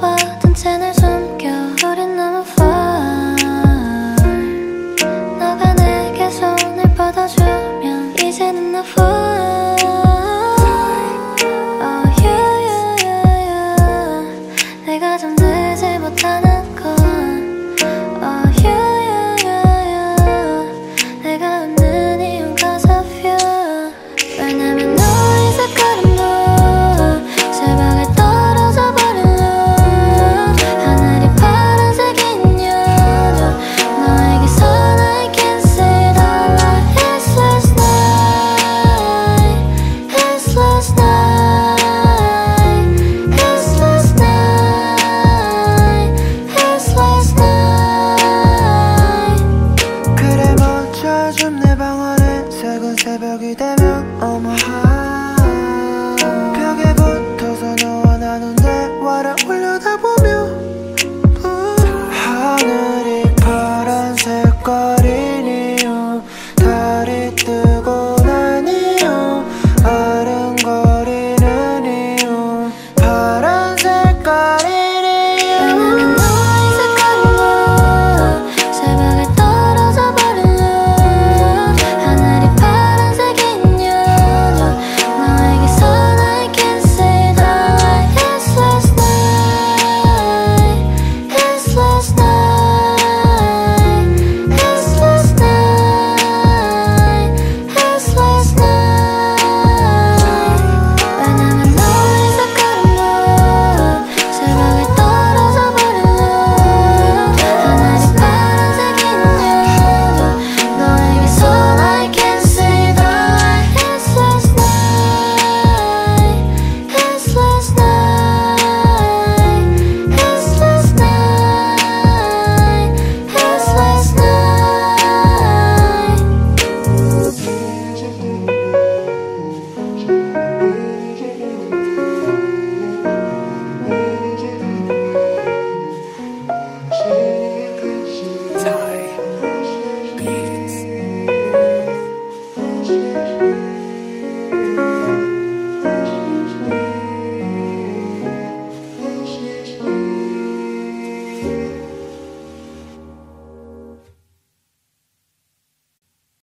봐 단체는 숨겨. 우린 너무 far. 너가 내게 손을 뻗어주면 이제는 나 f out all my heart 벽에